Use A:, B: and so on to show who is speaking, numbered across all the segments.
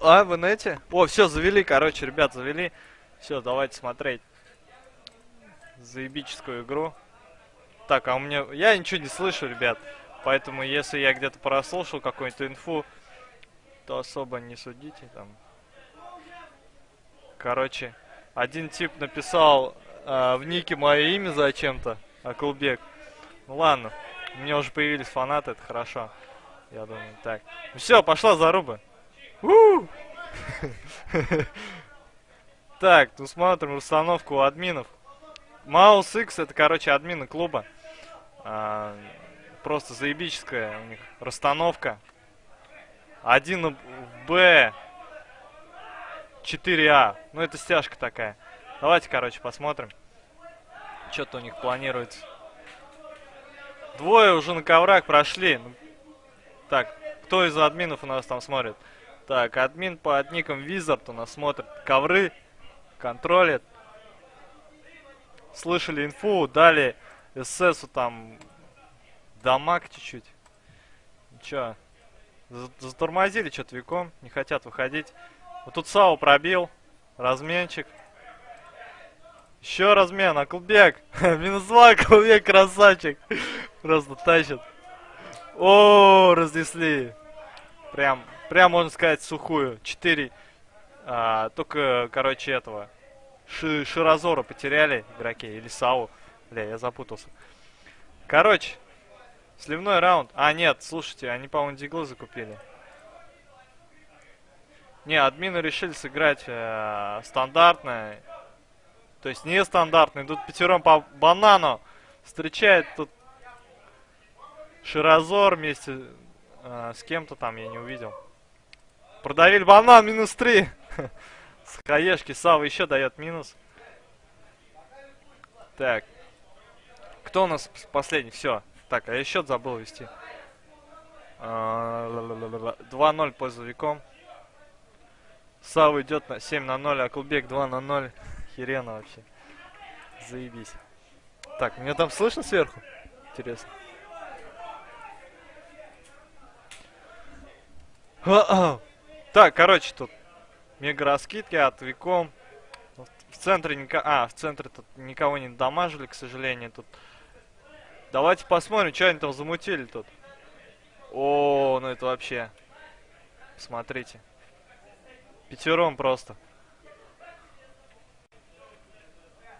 A: А, на эти? О, все, завели, короче, ребят, завели. Все, давайте смотреть. Заебическую игру. Так, а у меня... Я ничего не слышу, ребят. Поэтому, если я где-то прослушал какую-нибудь инфу, то особо не судите там. Короче, один тип написал э, в нике мое имя зачем-то, Акулбек. Ну ладно, у меня уже появились фанаты, это хорошо. Я думаю, так. Все, пошла заруба. Так, ну смотрим установку у админов. Маус X это, короче, админы клуба. А, просто заебическая у них расстановка. 1 Б 4А. Ну это стяжка такая. Давайте, короче, посмотрим. Что-то у них планируется. Двое уже на коврах прошли. Так, кто из админов у нас там смотрит? Так, админ под ником Wizard у нас смотрит ковры, контролит. Слышали инфу, дали ССу там дамаг чуть-чуть. Чё? Затормозили что-то веком, не хотят выходить. Вот тут Сау пробил, разменчик. Еще размен, Аклбек. Минус 2, Аклбек, красавчик. Просто тащит. О, разнесли. Прям Прям, можно сказать, сухую. 4. А, только, короче, этого. Ши Широзора потеряли игроки. Или Сау. Бля, я запутался. Короче. Сливной раунд. А, нет, слушайте, они, по-моему, диглы закупили. Не, админы решили сыграть э, стандартно. То есть нестандартно. Идут пятером по банану. Встречает тут Широзор вместе э, с кем-то там, я не увидел. Продавили банан, минус 3. С хаешки Сава еще дает минус. Так. Кто у нас последний? Все. Так, а я счет забыл вести. 2-0 а, пользовиком. Сава идет на 7 на 0, а Кулбек 2 на 0. Херена вообще. Заебись. Так, меня там слышно сверху? Интересно. Так, короче, тут мега раскидки от Виком. В центре никого... А, в центре тут никого не дамажили, к сожалению. Тут... Давайте посмотрим, что они там замутили тут. О, ну это вообще... Смотрите. Пятером просто.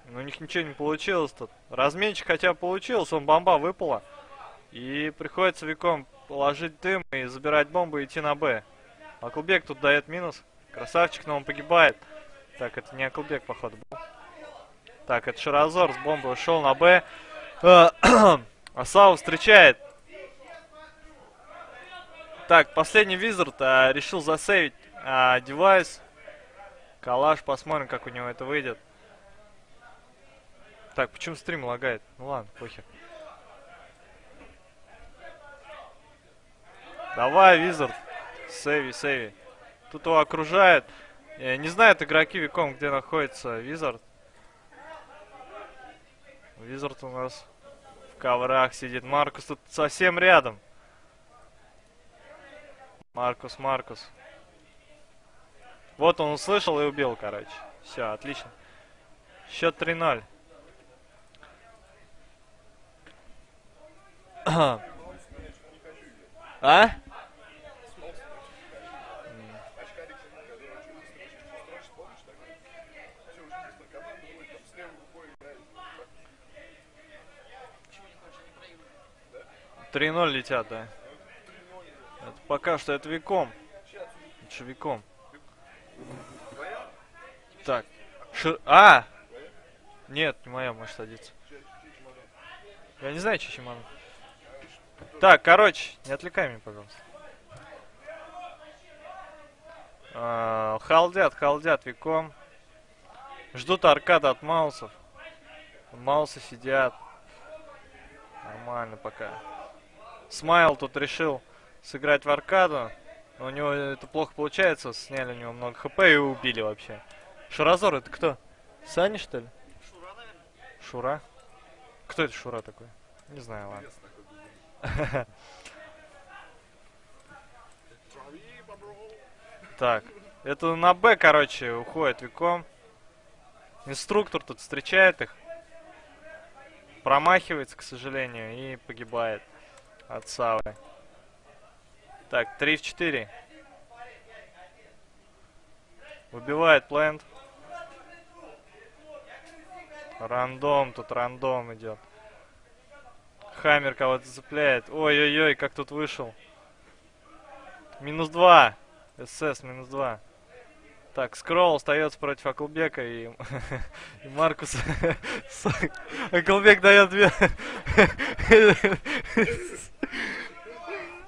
A: Ну, у них ничего не получилось тут. Разменчик хотя получился, он бомба выпала. И приходится Виком положить дым и забирать бомбу и идти на Б. Аклбек тут дает минус. Красавчик, но он погибает. Так, это не Аклбек, походу, был. Так, это Шаразор с бомбой ушел на Б. Асау встречает. Так, последний визард а, решил засейвить а, девайс. Калаш, посмотрим, как у него это выйдет. Так, почему стрим лагает? Ну ладно, похер. Давай, визард. Сейви, сейви. Тут его окружает. Не знают игроки веком, где находится Визард. Визард у нас в коврах сидит. Маркус тут совсем рядом. Маркус, Маркус. Вот он услышал и убил, короче. Все, отлично. Счет 3-0. а? Три ноль летят, да. Это пока что это веком. Это веком. Так. Шир... А! Нет, не моя, может садиться. Я не знаю, Чичиману. Так, короче, не отвлекай меня, пожалуйста. А, халдят, халдят веком. Ждут аркада от маусов. Маусы сидят. Нормально пока. Смайл тут решил сыграть в аркаду. Но у него это плохо получается. Сняли у него много хп и убили вообще. Шуразор это кто? Сани что ли? Шура, наверное. Шура? Кто это Шура такой? Не знаю, ладно. Так. Это на Б, короче, уходит Виком. Инструктор тут встречает их. Промахивается, к сожалению, и погибает от Савы. Так, 3 в 4. Убивает плент. Рандом, тут рандом идет. Хаммер кого-то цепляет. Ой-ой-ой, как тут вышел. Минус 2. СС минус 2. Так, Скролл остается против Аклбека и, и Маркус. Аклбек дает две.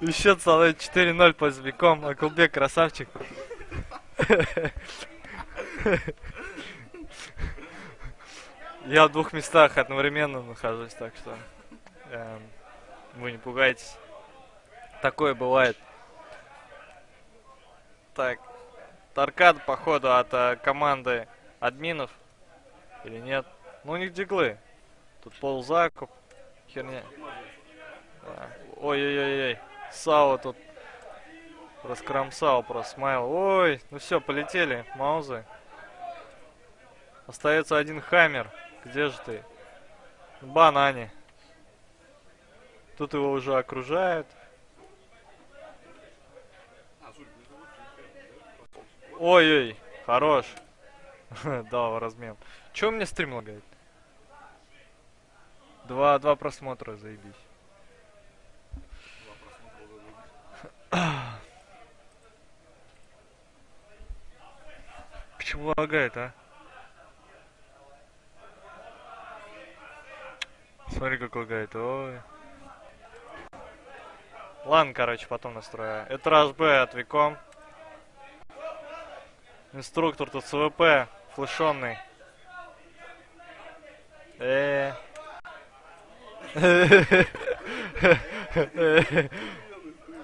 A: И счет становится 4-0 по Беком. Аклбек красавчик. Я в двух местах одновременно нахожусь, так что эм, вы не пугайтесь. Такое бывает. Так, Таркад, походу, от э, команды админов. Или нет? Ну, у них диглы. Тут ползакуп. Херня. Да. Сао тут раскромсал просто смайл. Ой, ну все, полетели маузы. Остается один хаммер. Где же ты? Банане. Тут его уже окружают. Ой-ой, хорош. да, размен. Че у меня стрим лагает? Два, два просмотра, заебись. Почему лагает, а? Смотри, как лагает. Ой. Ладно, короче, потом настрою. Это Rush от Виком. Инструктор тут СВП, флешонный. Э.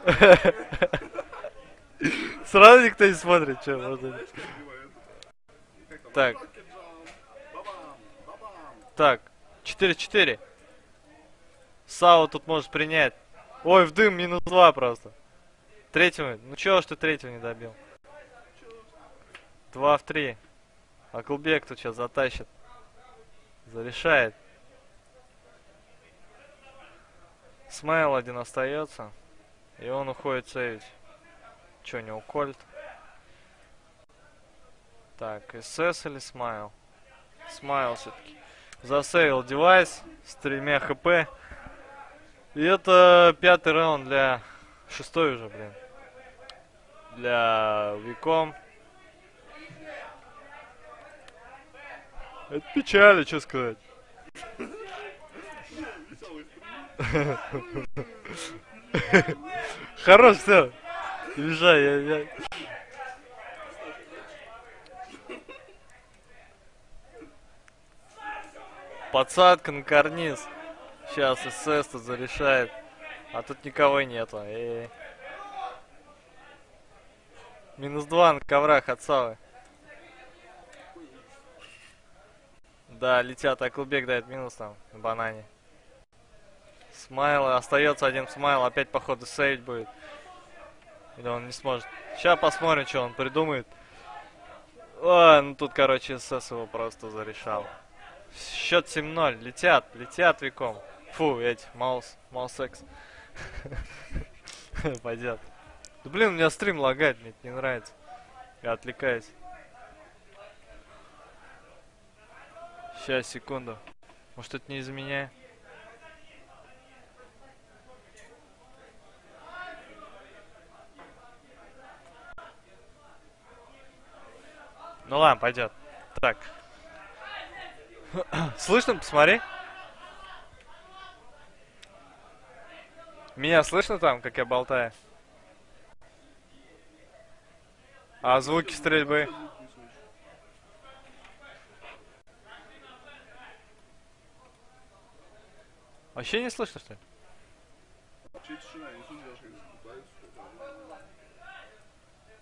A: Сразу никто не смотрит, что можно. Так. Так. 4-4. Сау тут может принять. Ой, в дым минус 2 просто. Третьего. Ну чего ж ты третьего не добил? 2 в 3. Аклбек тут сейчас затащит. Зарешает. Смайл один остается. И он уходит сейвить. Че, не уколит? Так, СС или Смайл? Смайл все-таки. Засейвил девайс с тремя хп. И это пятый раунд для... Шестой уже, блин. Для Виком. Это печально, что сказать. Хорош, все. Езжай, я, я... Подсадка на карниз. Сейчас СС тут зарешает. А тут никого нету. Э -э. Минус два на коврах от Савы. Да, летят, а Клубек дает минус там, на банане. Смайл, остается один смайл, опять походу сейвить будет. Или он не сможет. Сейчас посмотрим, что он придумает. О, ну тут, короче, СС его просто зарешал. Счет 7-0. Летят, летят веком. Фу, эти, маус, маус X. Пойдет. Да блин, у меня стрим лагает, мне это не нравится. Я отвлекаюсь. Сейчас, секунду. Может это не из-за меня? Ну ладно, пойдет. Так. Слышно? Посмотри. Меня слышно там, как я болтаю? А звуки стрельбы? Вообще не слышно, что ли?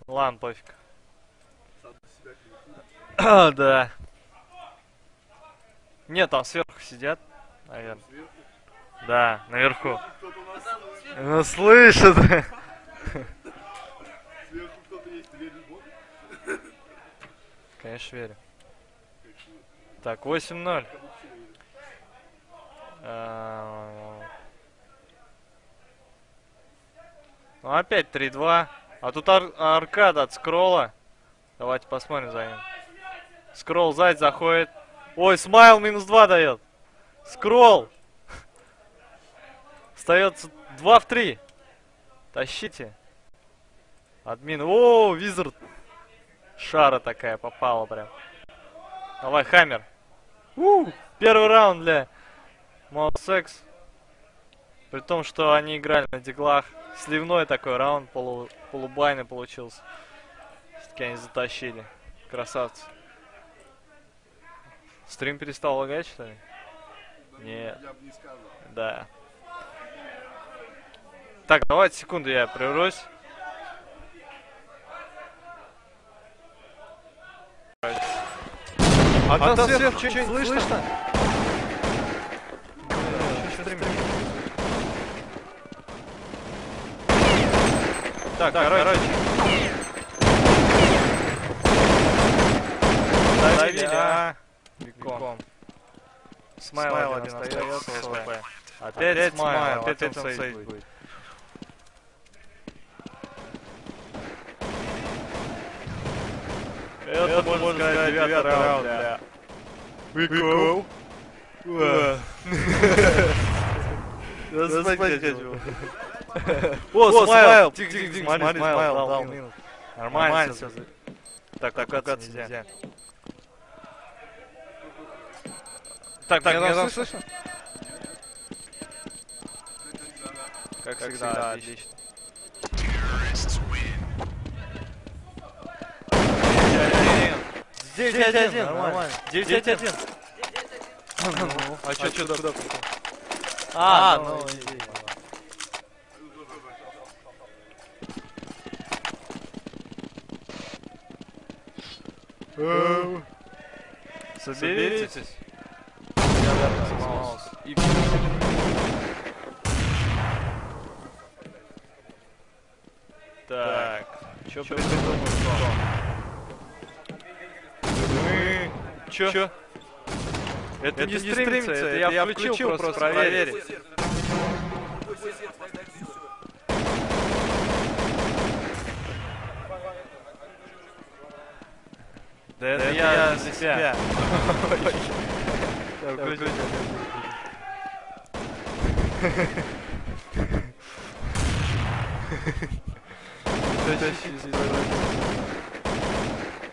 A: Ладно, пофиг. Да. Нет, там сверху сидят, наверное. Да, наверху. Ну слышит. Конечно, верю. Так, 8-0. А, Ну, опять 3-2. А тут ар- аркада от скролла. Давайте посмотрим за ним. Скролл сзади заходит. Ой, смайл минус 2 дает. Скролл. Остается 2 в 3. Тащите. Админ. О, визард. Шара такая попала прям. Давай, Хаммер. У, Первый раунд для Маусекс. При том, что они играли на диглах. Сливной такой раунд, полу, полубайный получился. Все-таки они затащили. Красавцы. Стрим перестал лагать, что ли? Нет.
B: Я бы не сказал.
A: Да. Так, давайте секунду я прервусь.
C: А
A: там
C: там
A: сверху
C: сверху
A: что-нибудь
C: что-нибудь
A: слышно?
C: слышно?
A: Так, короче. Давили, а? Бекон. Смайл один остается. СВП. Опять смайл, опять он сейв будет. Это, можно сказать, девятый раунд
C: Быков.
A: Распать хочу.
C: О, смайл.
A: Тихо, тихо, тихо,
C: смотри, смайл, дал минус.
A: Нормально всё. Так,
C: Так,
A: нельзя.
C: нельзя.
A: Так,
C: Так,
A: меня слышно? Как
C: Как
A: всегда,
C: всегда,
A: отлично. Девять один,
C: один,
A: нормально. Девять один.
C: А
A: чё,
C: что
A: куда,
C: куда?
A: А,
C: А,
A: ну,
C: ну,
A: иди. Соберитесь. Я. И Так, чё придумал Мы... Чё? Это, не стримится, это я включил, просто проверить. Да это я для себя. Так,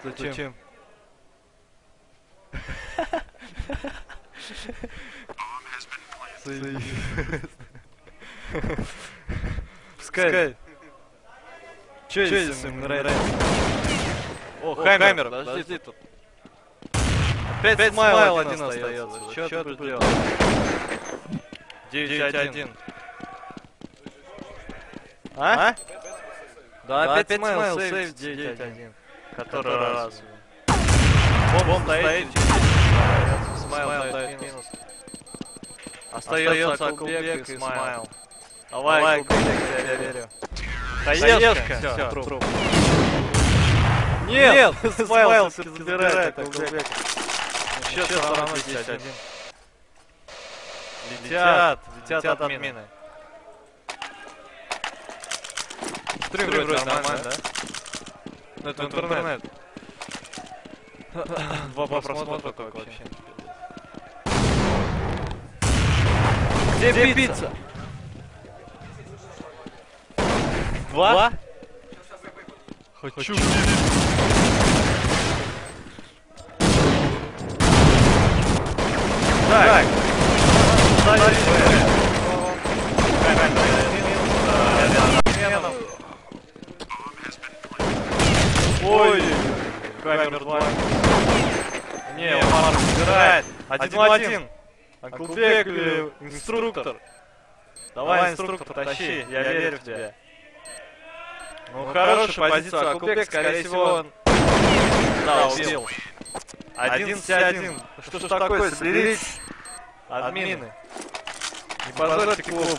A: включи. Зачем? Пускай. Че здесь им нравится? О, Хаммер, подожди тут. Опять смайл один остается. Че ты делать? 9-1. А? Да, опять смайл сейв 9-1. Который раз. Бомб стоит. Смайл дает минус. Остается Акулбек и Смайл. Давай, Акулбек, я верю. Таешка. Все, труп. Нет, Смайл забирает Акулбек. Счет все равно 10-1. Летят, летят отмены. Стрим вроде нормально, да? Ну это интернет. Два просмотра только вообще. Где пицца? Два? Хочу. Так. Ой, камер 2. Не, Марк играет. Один в один. Акулбек или инструктор? Давай, инструктор, тащи, я верю в тебя. Ну, хорошая позиция. Акулбек, скорее всего, он... Да, убил. Один с один. Что ж такое, соберитесь, админы. Не позорьте клуб.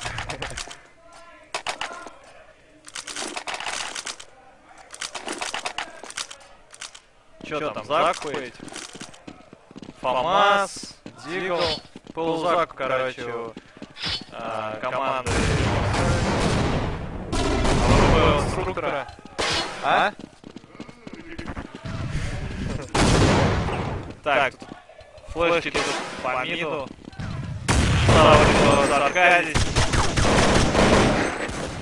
A: Что там, Заку эти? ФАМАС, Дигл, полузаку, короче, у, а, команды инструктора.
C: А?
A: Так, флешки тут по миду.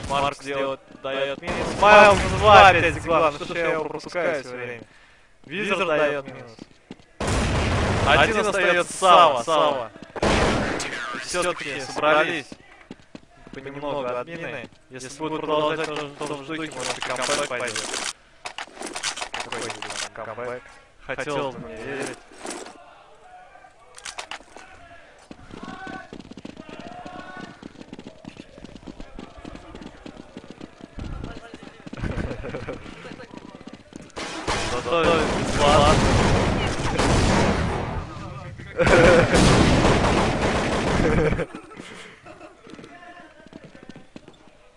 A: Марк сделает, дает минус. Смайл 2 опять главное, что я его пропускаю все время. Визер дает минус. Один остается Сава, Сава. Все-таки собрались понемногу админы. Если будут продолжать в том- же духе, может и камбэк пойдет. Какой-нибудь камбэк. Хотел бы мне верить. Зато бесплатно.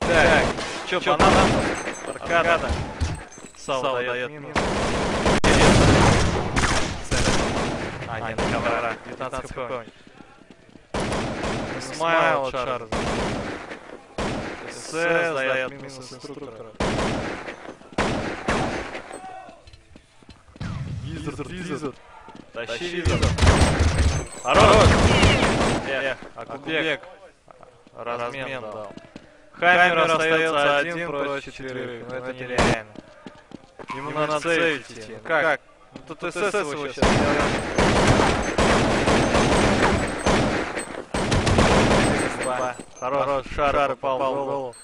A: Так, чё, банан? Аркада. Сава дает минус. А, нет, ковра. 19 хп. Смайл от Чарльза. СС дает минус инструктора. Визард, Визард. Тащи Визард. Хорош! Эх, Акубек. Размен дал. Хаммер остается один против четверых. Ну это нереально. Ему надо сейвить идти. Ну Как? Ну тут СС его сейчас Хорош, шар попал в голову.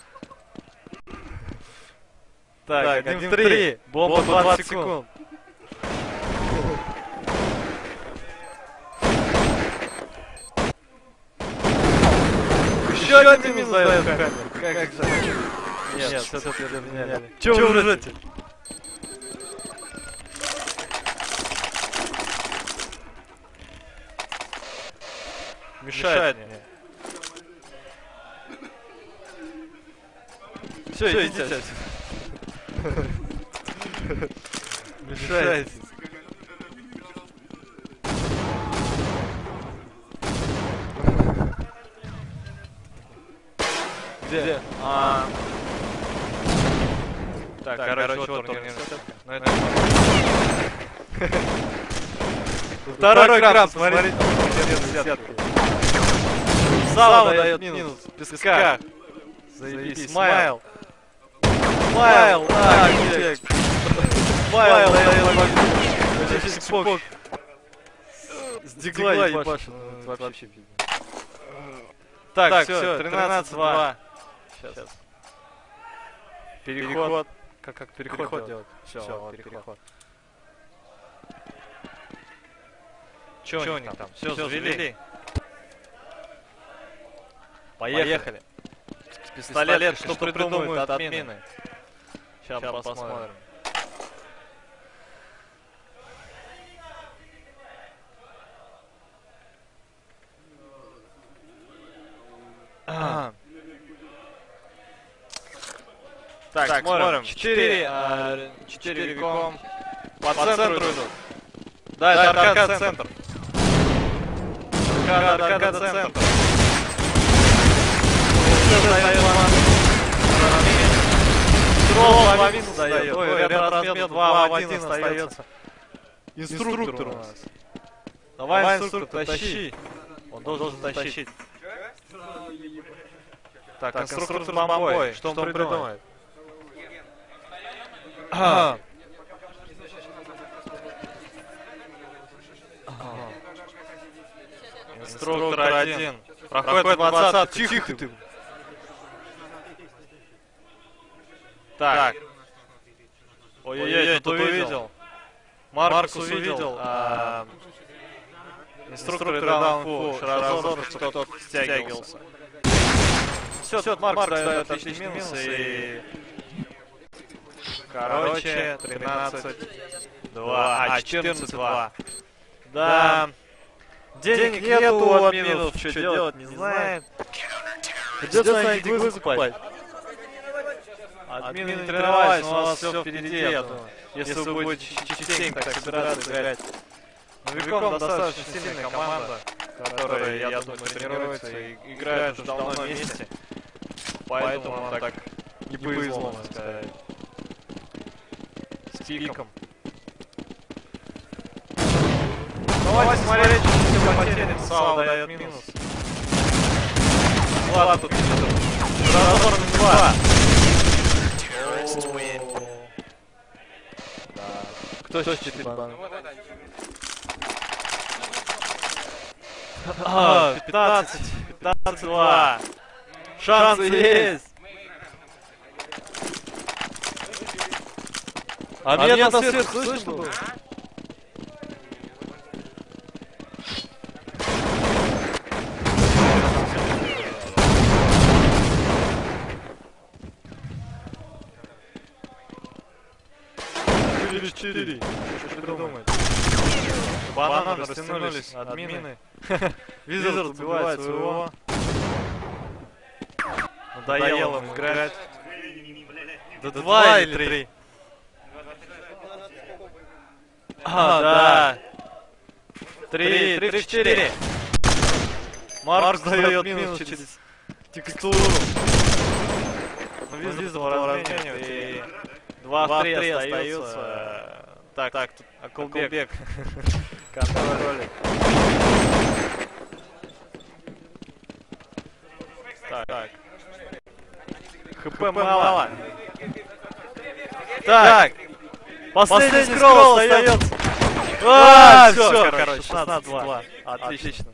A: Так, один в три. Бомба 20 секунд. Еще один камер. Как же? Нет, все-таки разменяли. Че вы ржете? Мешает мне. Все, идите. Мешает. Где? А. Так, короче, вот турнирная сетка. Ну это Второй краб, смотрите. Сава дает минус. Песка. Заебись. Смайл. Смайл. А, чек. Смайл дает минус. Сикспок. С дигла ебашит. Ну, вообще пиздец. Так, все, 13-2. Сейчас. Переход. Как, как переход,
C: Переход
A: делать? Все,
C: Всё,
A: вот
C: переход.
A: переход. Че у них там? Все, завели. Поехали. Пистолет, что придумают отмены. Сейчас посмотрим. Так, смотрим. 4, 4 веком. По центру идут. Да, это аркад центр. Аркада, аркада центр. Строл 2 минус дает. Ой, ряд размен 2 в 1 остается. Инструктор у нас. Давай, инструктор, тащи. Он должен тащить. Так, инструктор с бомбой. Что он придумает? А. Инструктор один. Проходит 20 Тихо ты. Так. Ой-ой-ой, тут увидел. Маркус увидел. а, Инструктор дал инфу Шаразону, что тот стягивался. Все, Маркус дает отличный минус и... Короче, 13 2, а 14 2. Да. Денег нету у админов, что делать не знает. Придется на них закупать. Админы не тренировались, но у вас все впереди, я думаю. Если вы будете частенько так собираться играть. Но Виком достаточно сильная команда, которая, я думаю, тренируется и играет уже давно вместе. Поэтому нам так не повезло, сказать. С Тиком. Давайте смотреть, что все потери. Сау дает минус. Влад тут Разор два. Кто читит банк? А, 15, 15, 2. Шансы есть. А меня на свет слышно было? Четыре, четыре. Что придумать? Бананы растянулись, админы. Визор убивает своего. Надоело играть. Да два или три? А, да. Три, три, четыре. Марк дает минус через текстуру. Ну, разменивает и два в три остаются. Так, так, Акулбек. Контроль. Так, так. ХП мало. Так. Последний скролл остается. А, все, короче, 16-2. Отлично.